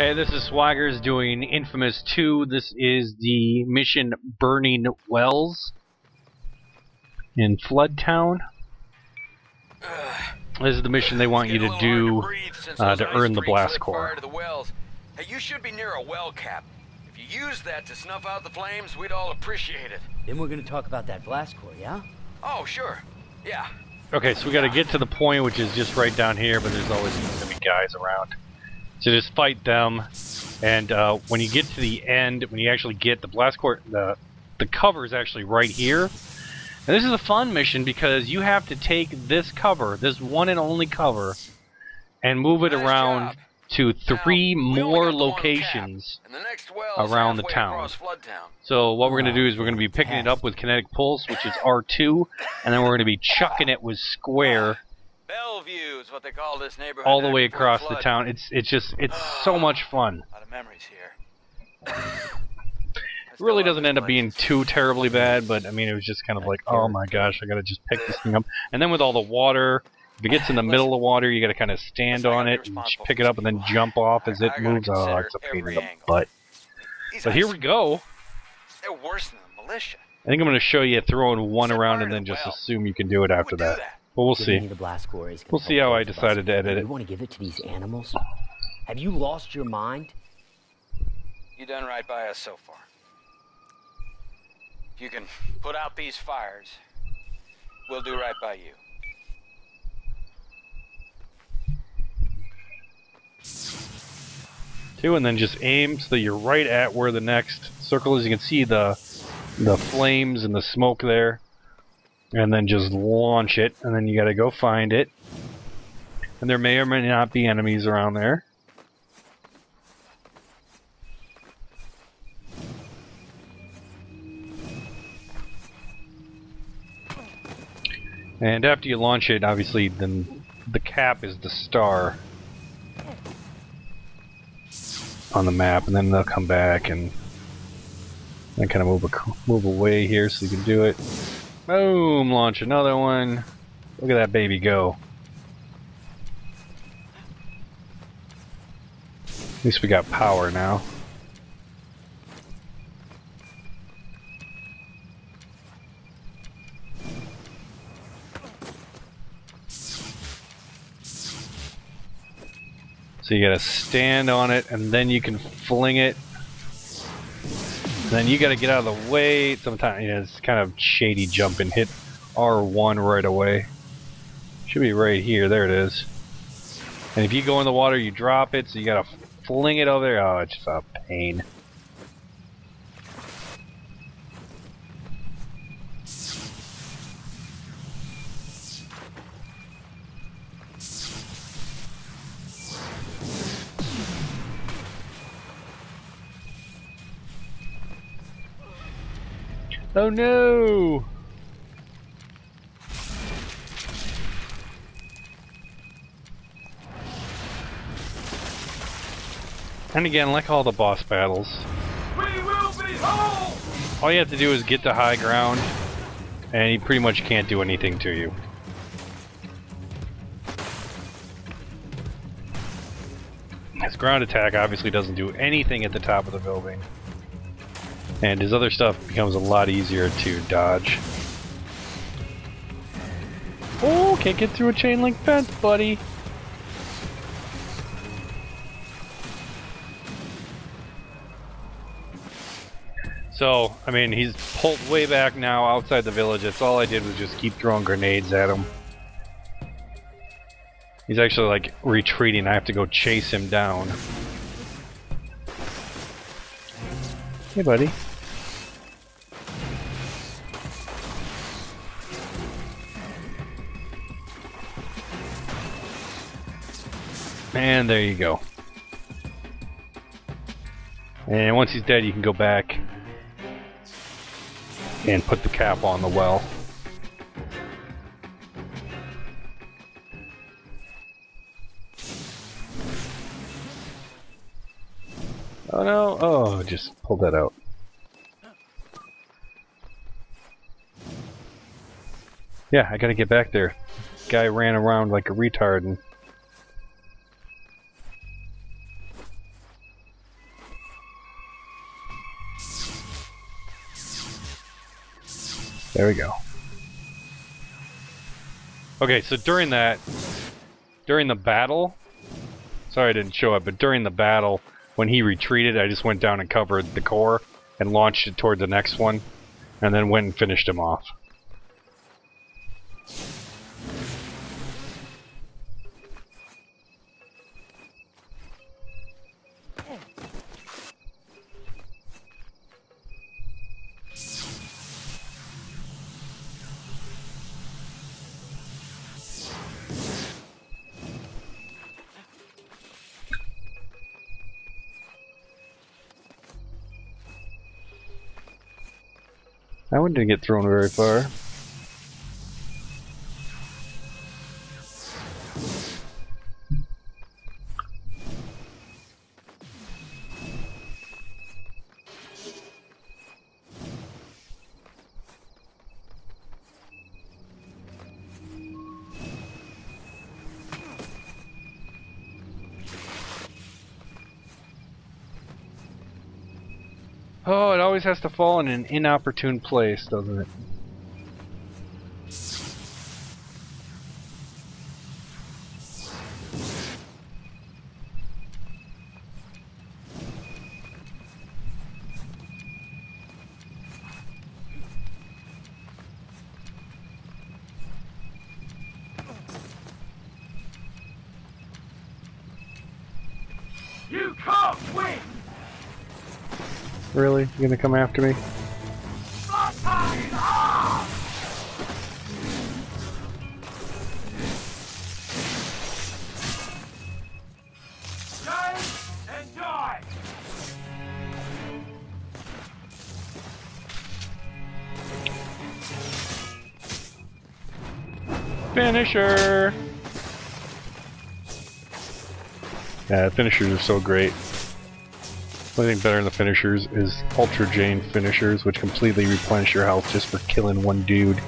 Hey, this is Swaggers doing Infamous 2. This is the mission Burning Wells in Flood Town. This is the mission they want you to do uh, to earn the blast core. To the wells. Hey, you should be near a well cap. If you use that to snuff out the flames, we'd all appreciate it. Then we're gonna talk about that blast core, yeah? Oh, sure. Yeah. Okay, so we got to get to the point, which is just right down here, but there's always going to be guys around. So just fight them, and uh, when you get to the end, when you actually get the blast core, the the cover is actually right here. And this is a fun mission because you have to take this cover, this one and only cover, and move it Nice around job. to three Now, more got the one locations. cap, the next well around the town. Town. So what we're going to do is we're going to be picking it up with kinetic pulse, which is R2, and then we're going to be chucking it with square Bellevue is what they call this neighborhood. all the way across the town. It's it's just it's so ah, much fun. A lot of memories here. It really doesn't end up being too terribly bad, but I mean it was just kind of like, oh my gosh, I got to just pick this thing up. And then with all the water, if it gets in the middle of the water, you got to kind of stand on it and pick it up and then jump off as it moves. Oh, it's a pain in the butt. But here we go. They're worse than the militia. I think I'm going to show you throwing one around and then just assume you can do it after that. That? But we'll see. the blast core is We'll see how I both of us. decided to edit it. You it. want to give it to these animals? Have you lost your mind? You done right by us so far. If you can put out these fires, we'll do right by you. Two, and then just aim so that you're right at where the next circle is. You can see the the flames and the smoke there, and then just launch it. And then you got to go find it. And there may or may not be enemies around there. And after you launch it, obviously, then the cap is the star on the map, and then they'll come back and then kind of move ac- move away here so you can do it. Boom! Launch another one. Look at that baby go. At least we got power now. So you gotta stand on it and then you can fling it. Then you gotta get out of the way. Sometimes you know, it's kind of shady jumping. Hit R1 right away. Should be right here. There it is. And if you go in the water, you drop it. So you gotta fling it over there. Oh, it's just a pain. Oh no! And again, like all the boss battles, all you have to do is get to high ground, and he pretty much can't do anything to you. His ground attack obviously doesn't do anything at the top of the building. And his other stuff becomes a lot easier to dodge. Oh, can't get through a chain link fence, buddy. So, I mean, he's pulled way back now outside the village. That's all I did was just keep throwing grenades at him. He's actually like retreating. I have to go chase him down. Hey, buddy. And there you go. And once he's dead, you can go back and put the cap on the well. Oh no! Oh, just pulled that out. Yeah, I gotta get back there. Guy ran around like a retard and There we go. Okay, so during that, during the battle, sorry I didn't show up, but during the battle, when he retreated, I just went down and covered the core and launched it toward the next one, and then went and finished him off. One didn't get thrown very far. Oh, it always has to fall in an inopportune place, doesn't it? You can't win! Really? You gonna come after me? Die and die! Finisher! Yeah, finishers are so great. Only thing better than the finishers is Ultra Jane finishers, which completely replenish your health just for killing one dude.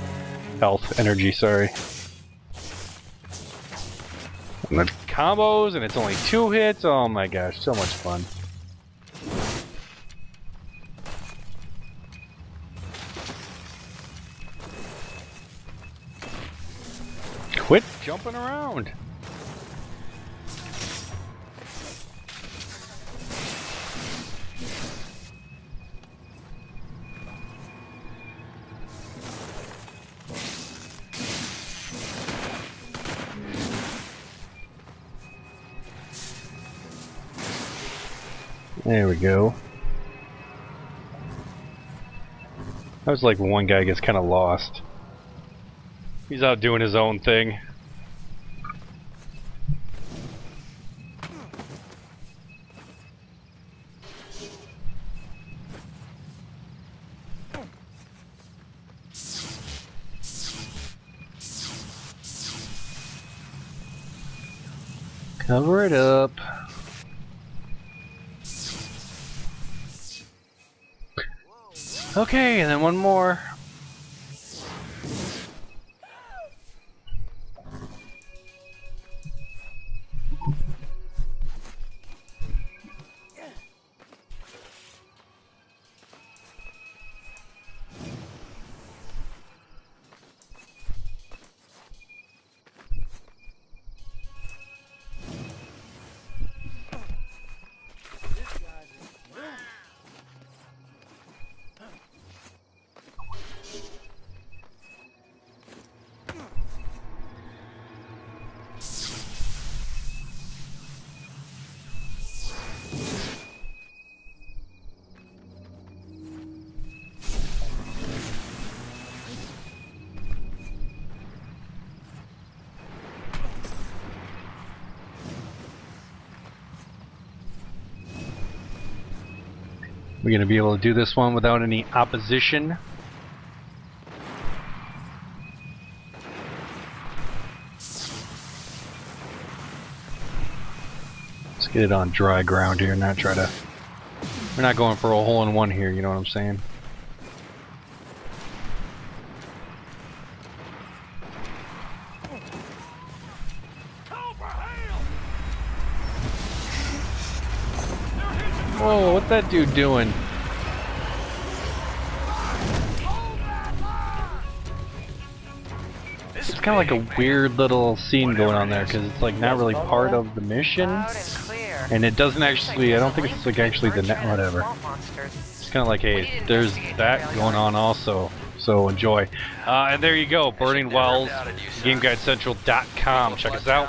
Health, energy, sorry. And the combos, and it's only two hits. Oh my gosh, so much fun. Quit jumping around. There we go. I was like one guy gets kind of lost. He's out doing his own thing. Cover it up. Okay, and then one more. We're gonna be able to do this one without any opposition. Let's get it on dry ground here, and not try to. We're not going for a hole in one here, you know what I'm saying? Whoa, what's that dude doing? It's kind of like a weird little scene going on there because it's like not really part of the mission, and it doesn't actually. I don't think it's like actually the net whatever. It's kind of like hey, there's that going on also. So enjoy. Uh, and there you go, Burning Wells, GameGuideCentral.com. Check us out.